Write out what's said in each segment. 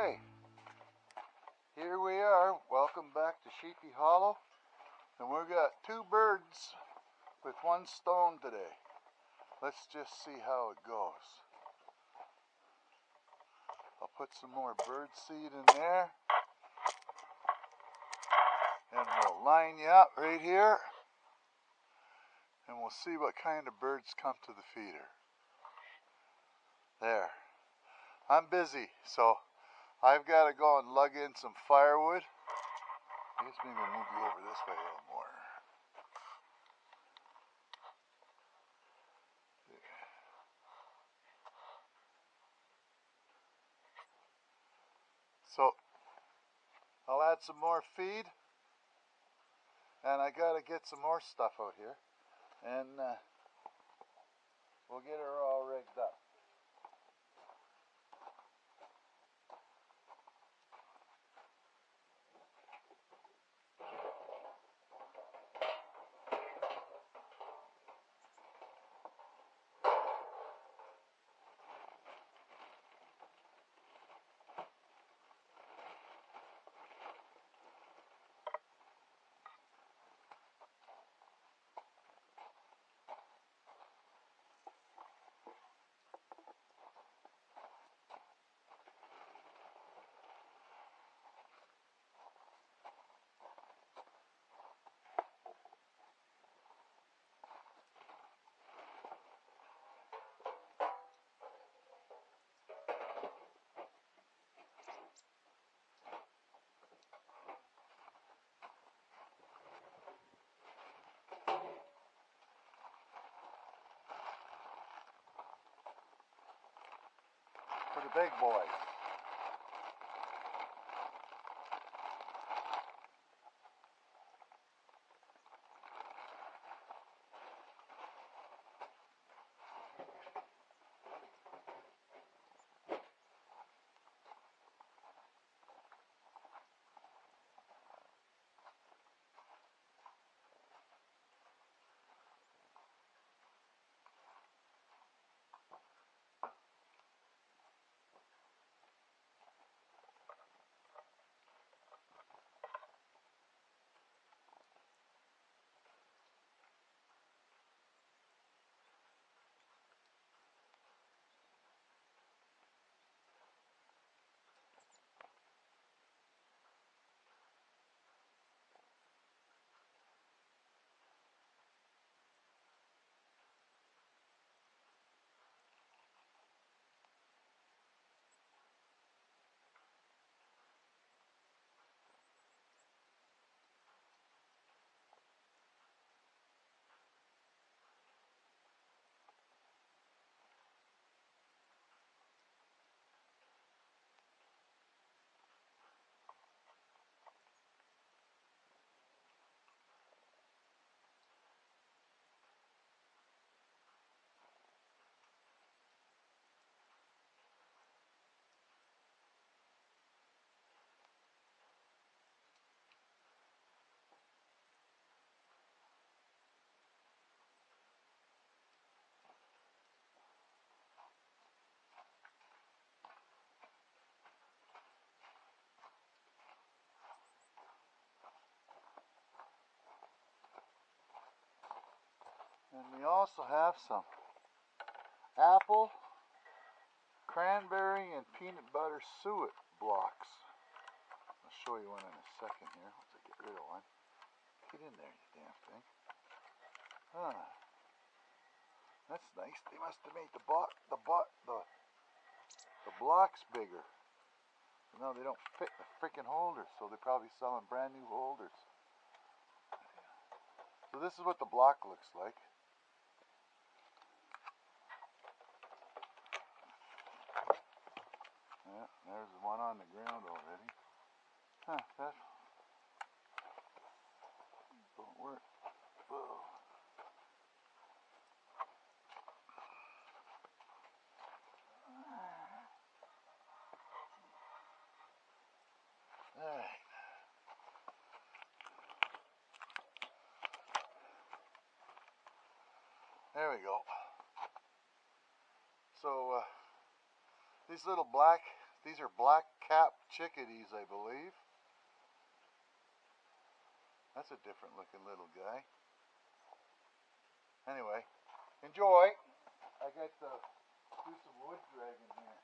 Okay, here we are. Welcome back to Sheepy Hollow. And we've got two birds with one stone today. Let's just see how it goes. I'll put some more bird seed in there. And we'll line you up right here. And we'll see what kind of birds come to the feeder. There. I'm busy, so I've got to go and lug in some firewood. I guess maybe we'll move you over this way a little more. So I'll add some more feed and I got to get some more stuff out here and uh, we'll get her all rigged up. for the big boys. And we also have some apple, cranberry, and peanut butter suet blocks. I'll show you one in a second here once I get rid of one. Get in there, you damn thing. Ah, that's nice. They must have made the bot, the bot, the the blocks bigger. No, they don't fit the freaking holders, so they're probably selling brand new holders. So this is what the block looks like. There's one on the ground already. Huh, that don't work. Whoa. Alright. There we go. So, uh, these little black These are black cap chickadees, I believe. That's a different looking little guy. Anyway, enjoy. I got to do some wood dragging here.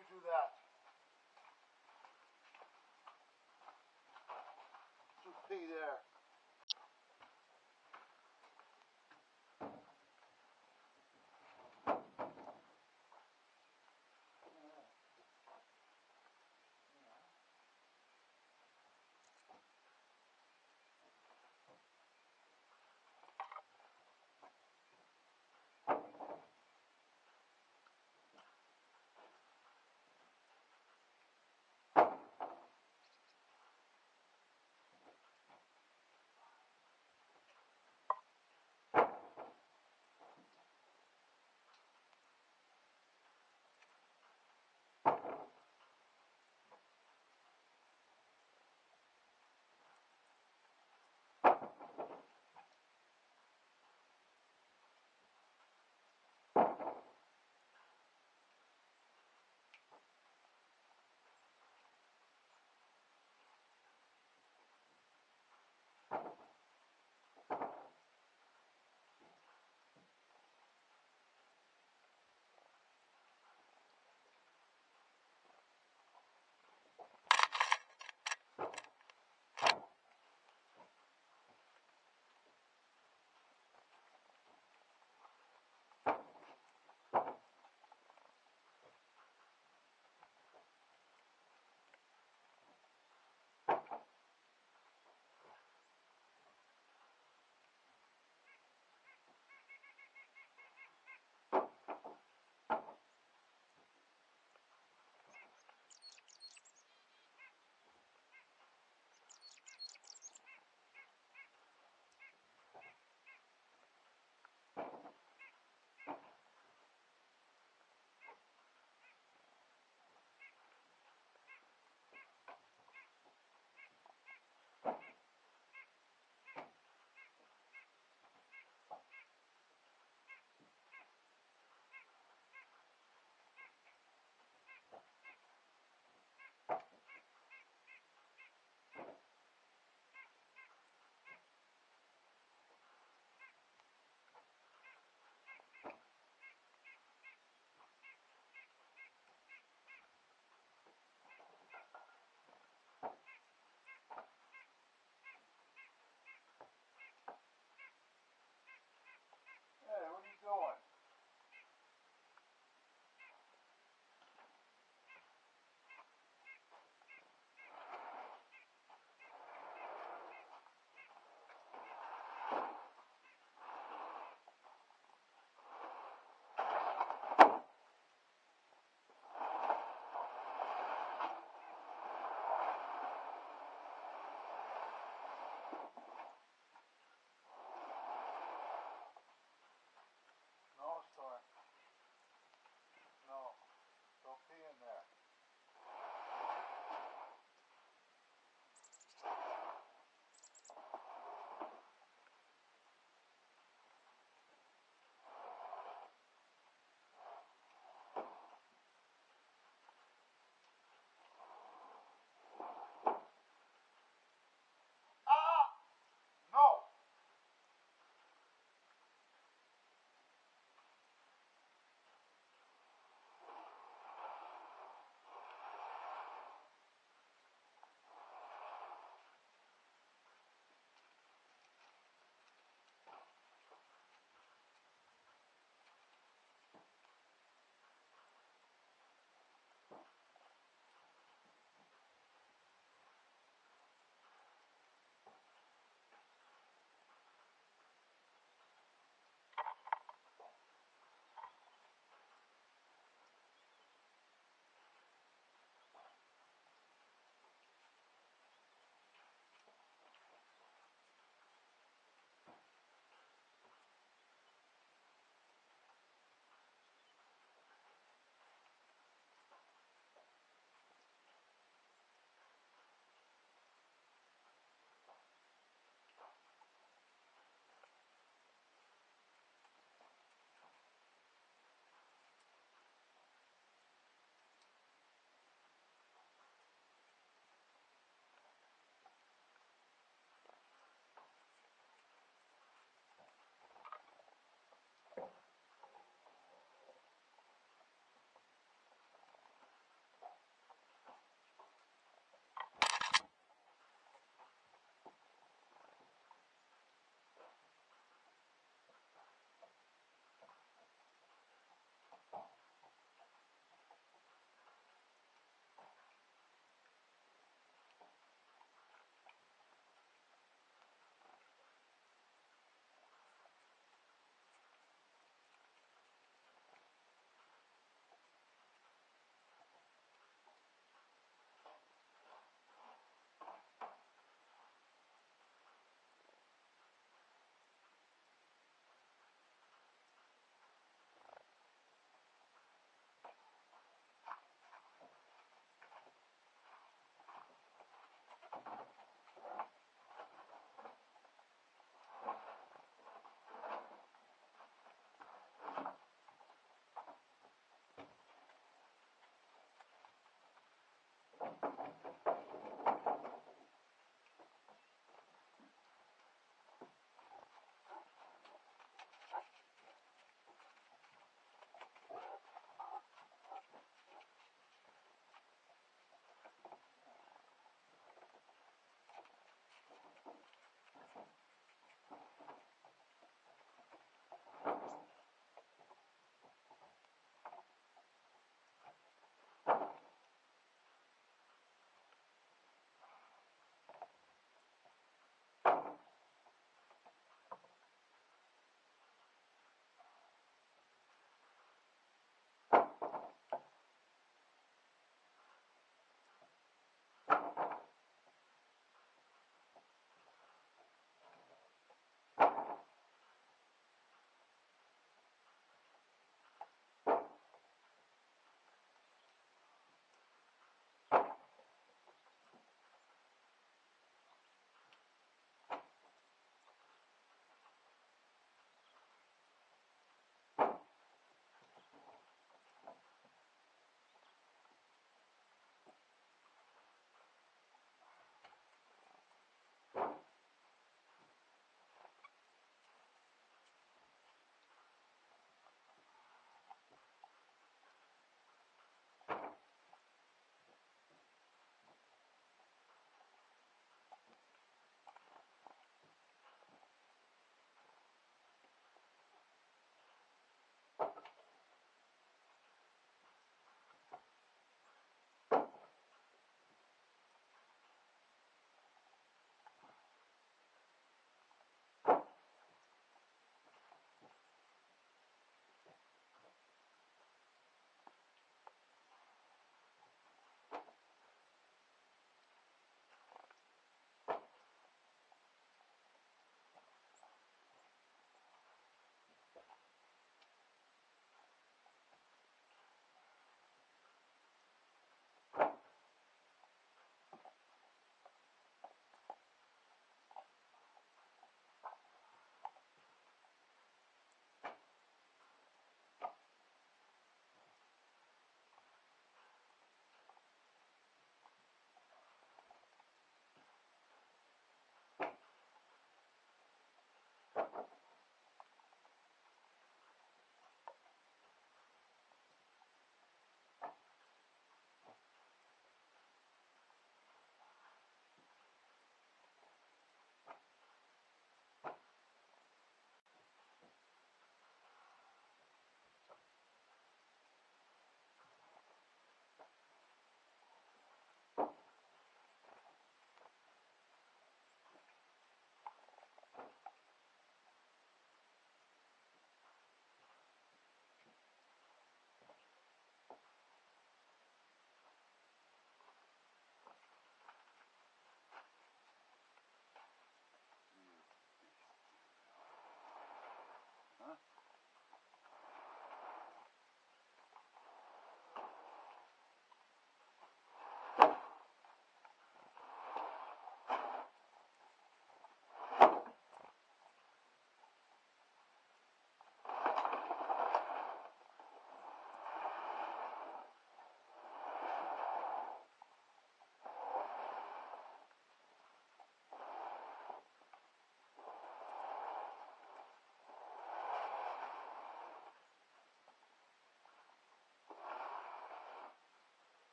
You do that. Pee there.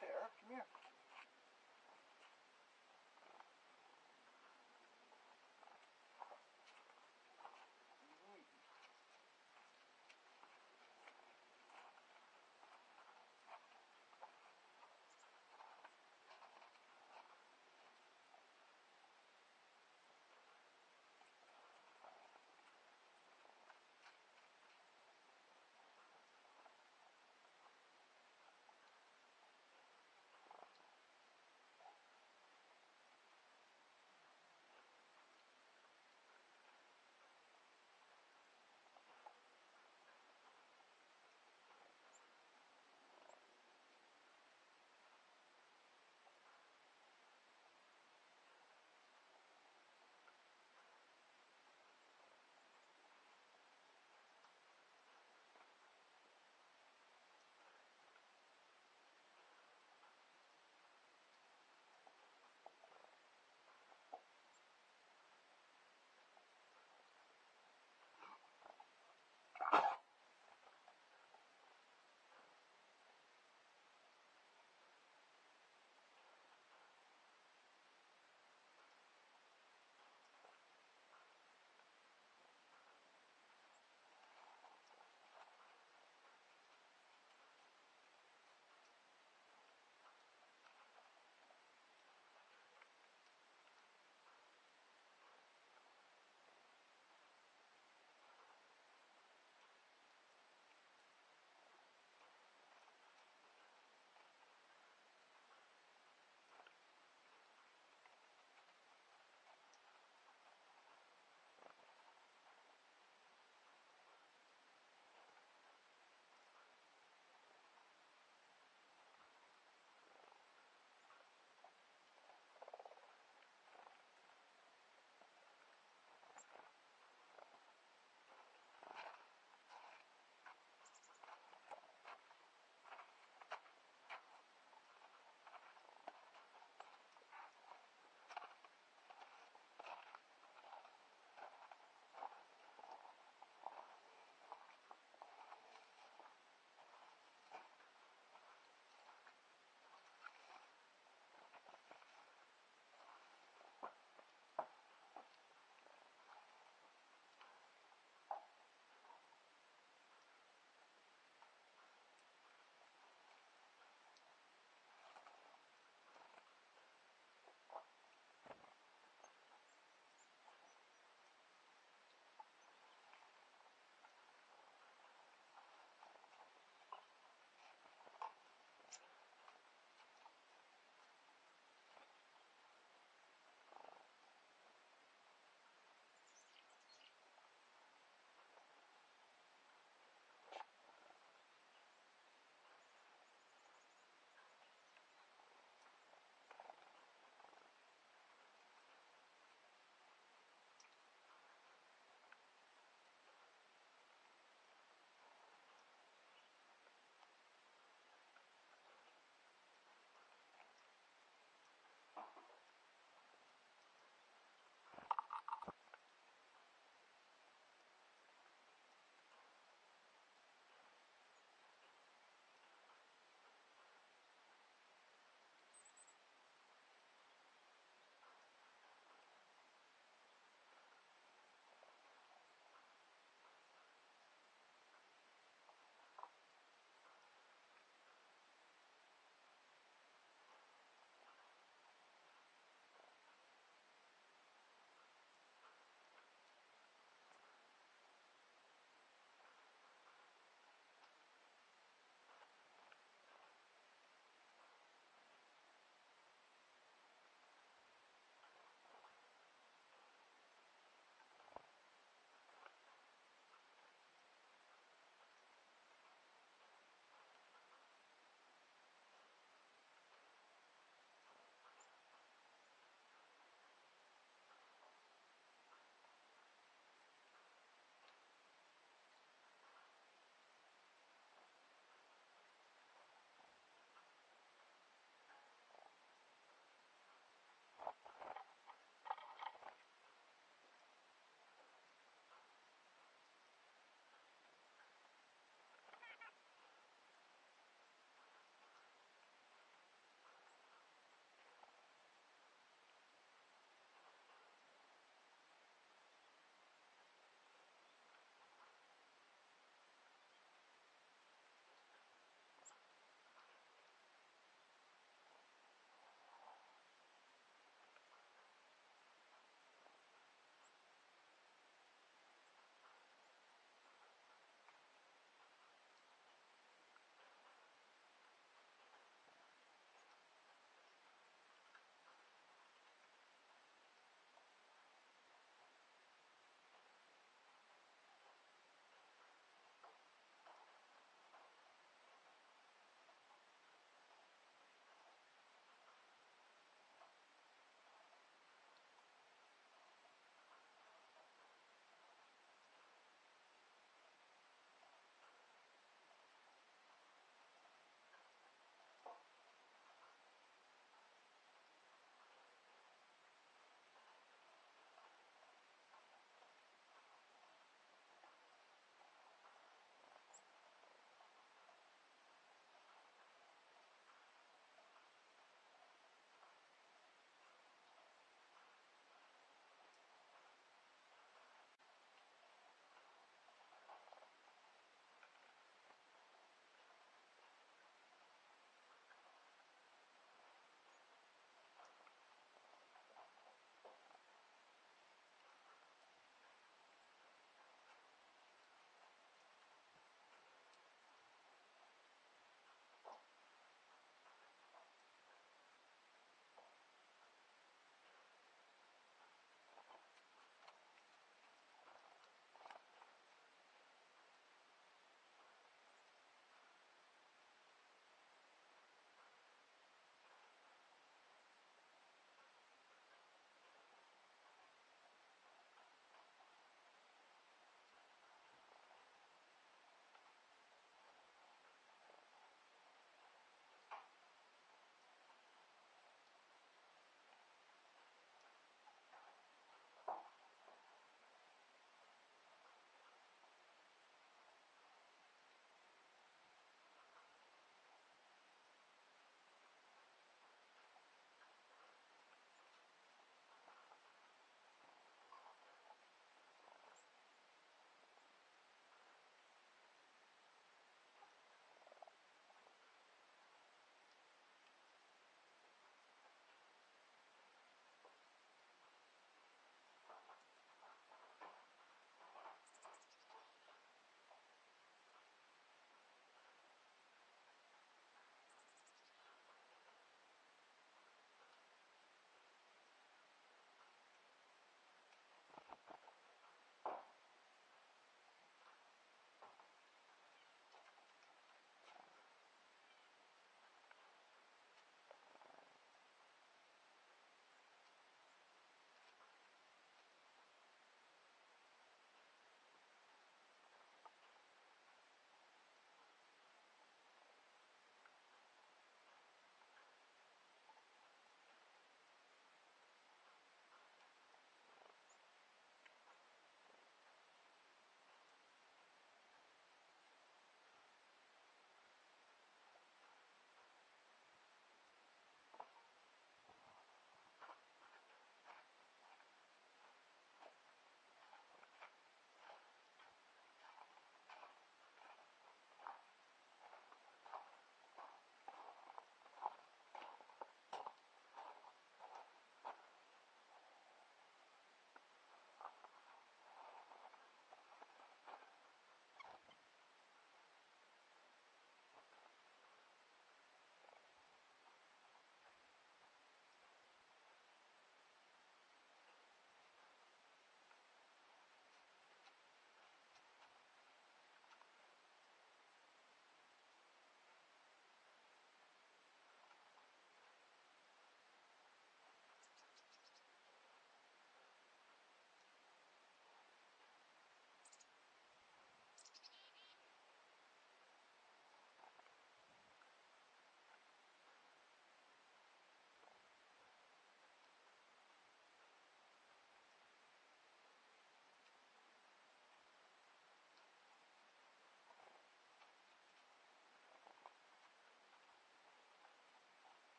There. Come here.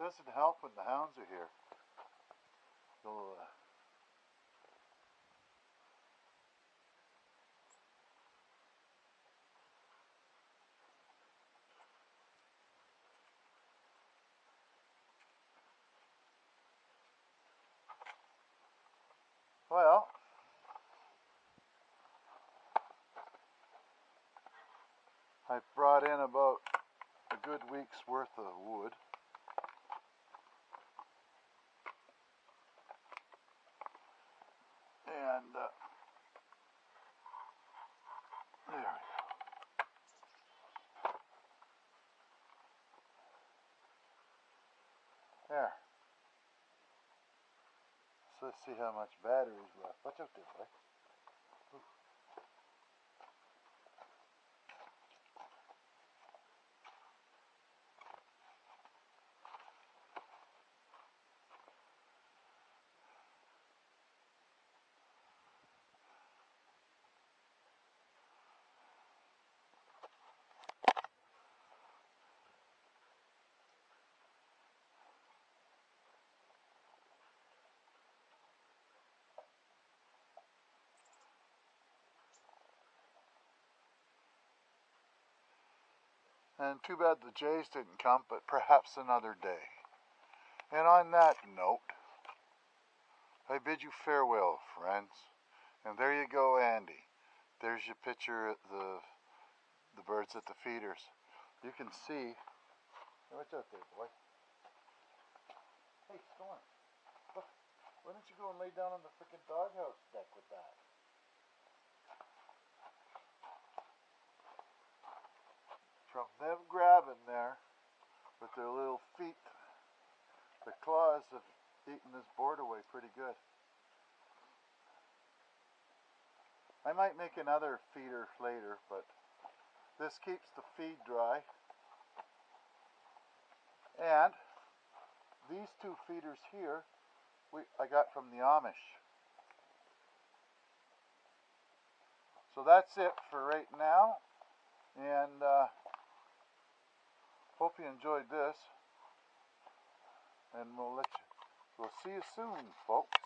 Doesn't help when the hounds are here. They'll, uh, Well, I've brought in about a good week's worth of wood. And uh, there we go. There. So let's see how much battery's left. Watch out there, boy. And too bad the Jays didn't come, but perhaps another day. And on that note, I bid you farewell, friends. And there you go, Andy. There's your picture of the the birds at the feeders. You can see. What's out there, boy. Hey, Storm. Look, why don't you go and lay down on the freaking doghouse deck with that? From them grabbing there with their little feet, the claws have eaten this board away pretty good. I might make another feeder later, but this keeps the feed dry. And these two feeders here, we I got from the Amish. So that's it for right now. And uh, Hope you enjoyed this. And we'll let you, we'll see you soon, folks.